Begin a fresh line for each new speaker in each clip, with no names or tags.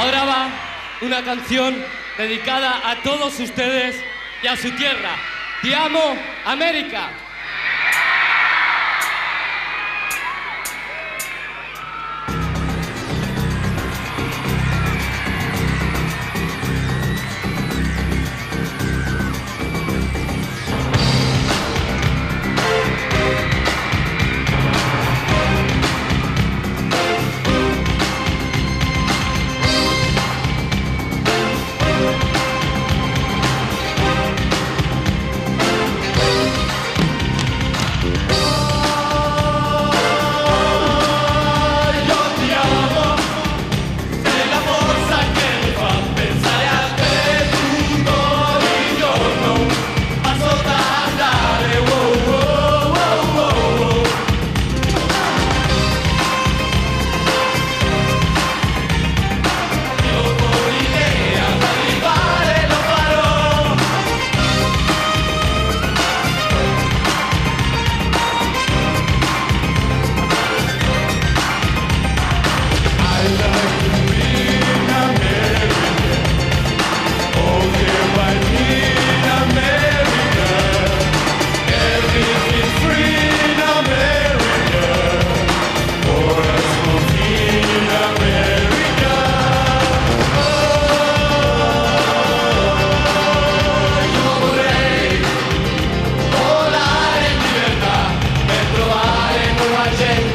Ahora va una canción dedicada a todos ustedes y a su tierra. Te amo, América.
Was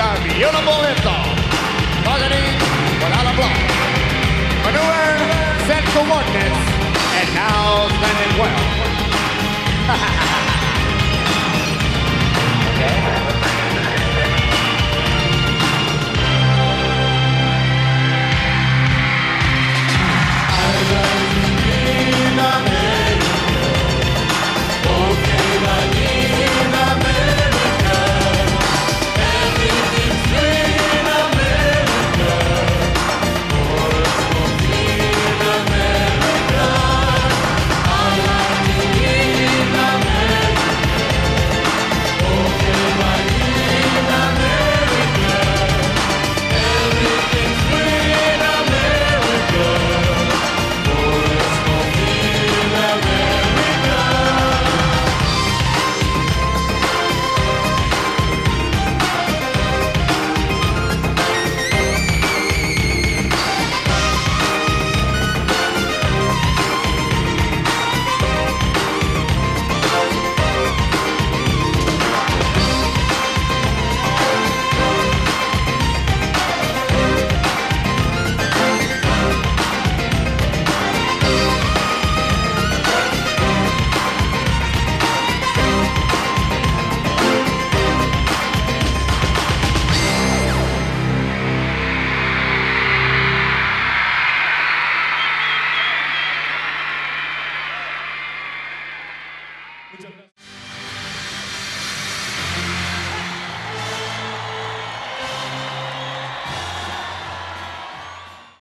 hit song, targeting without a block. Manure set coordinates, and now spending well.